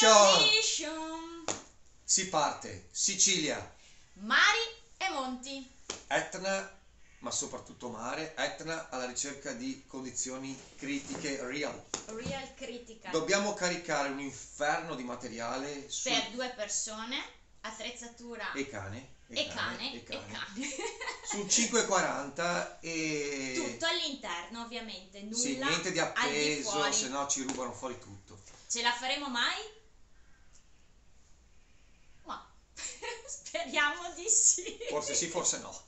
Condition. Si parte, Sicilia, Mari e monti. Etna, ma soprattutto mare, Etna alla ricerca di condizioni critiche real. Real critical. Dobbiamo caricare un inferno di materiale su per due persone, attrezzatura e cane, e cane, e cane. sul 5,40 e Tutto all'interno, ovviamente, nulla sì, niente di appeso, se no ci rubano fuori tutto. Ce la faremo mai? Ma speriamo di sì. Forse sì, forse no.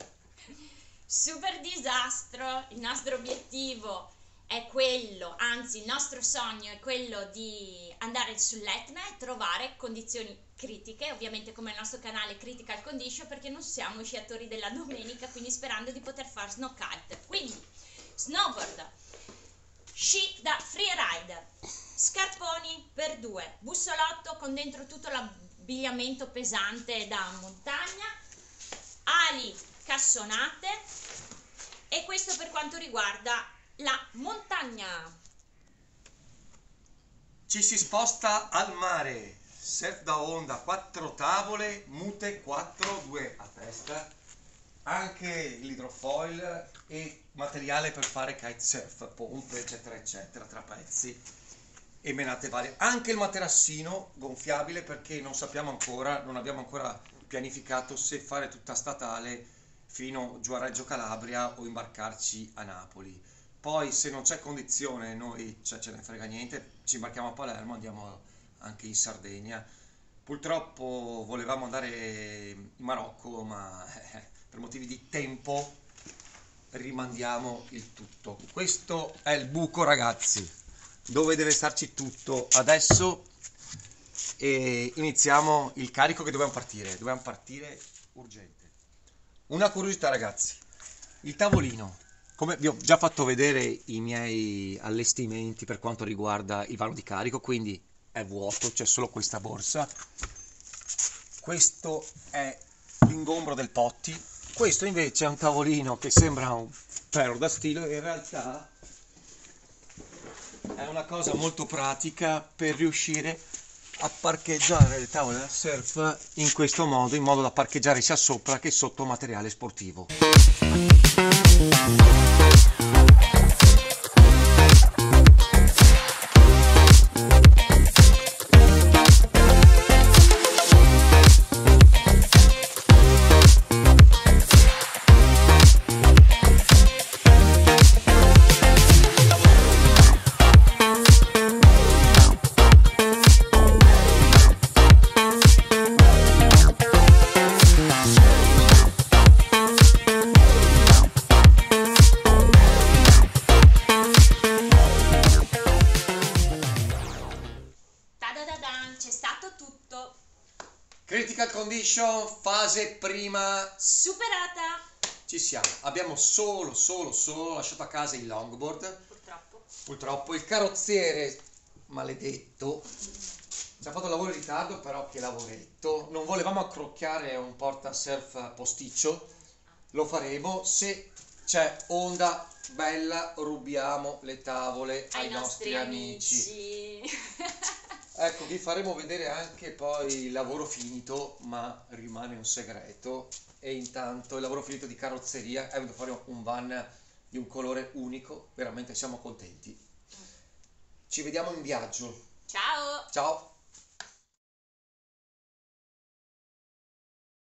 Super disastro, il nostro obiettivo è quello, anzi il nostro sogno è quello di andare sull'Etna e trovare condizioni critiche, ovviamente come il nostro canale Critical Condition perché non siamo sciatori della domenica, quindi sperando di poter fare snow kart. Quindi snowboard, sci da freerider, scarponi per due, bussolotto con dentro tutto l'abbigliamento pesante da montagna, ali cassonate e questo per quanto riguarda la montagna. Ci si sposta al mare, surf da onda, quattro tavole, mute 4, 2 a testa, anche l'idrofoil e materiale per fare kitesurf, pompe eccetera eccetera, trapezzi e menate varie. Anche il materassino gonfiabile perché non sappiamo ancora, non abbiamo ancora pianificato se fare tutta statale fino giù a Reggio Calabria o imbarcarci a Napoli. Poi se non c'è condizione noi cioè, ce ne frega niente, ci imbarchiamo a Palermo, andiamo anche in Sardegna. Purtroppo volevamo andare in Marocco, ma eh, per motivi di tempo rimandiamo il tutto. Questo è il buco ragazzi, dove deve starci tutto. Adesso e iniziamo il carico che dobbiamo partire, dobbiamo partire urgente. Una curiosità ragazzi, il tavolino, come vi ho già fatto vedere i miei allestimenti per quanto riguarda il vano di carico, quindi è vuoto, c'è solo questa borsa. Questo è l'ingombro del potti, questo invece è un tavolino che sembra un ferro da stilo, in realtà è una cosa molto pratica per riuscire a parcheggiare le tavole da surf in questo modo, in modo da parcheggiare sia sopra che sotto materiale sportivo. Critical condition, fase prima, Superata, ci siamo. Abbiamo solo, solo, solo lasciato a casa il longboard. purtroppo. Purtroppo il carrozziere, maledetto, ci ha fatto un lavoro in ritardo, però che lavoretto. Non volevamo accrocchiare un porta surf posticcio, lo faremo. Se c'è onda bella, rubiamo le tavole ai, nostri, amici. Ecco, vi faremo vedere anche poi il lavoro finito, ma rimane un segreto. E intanto il lavoro finito di carrozzeria è venuto fuori un van di un colore unico, veramente siamo contenti. Ci vediamo in viaggio. Ciao! Ciao!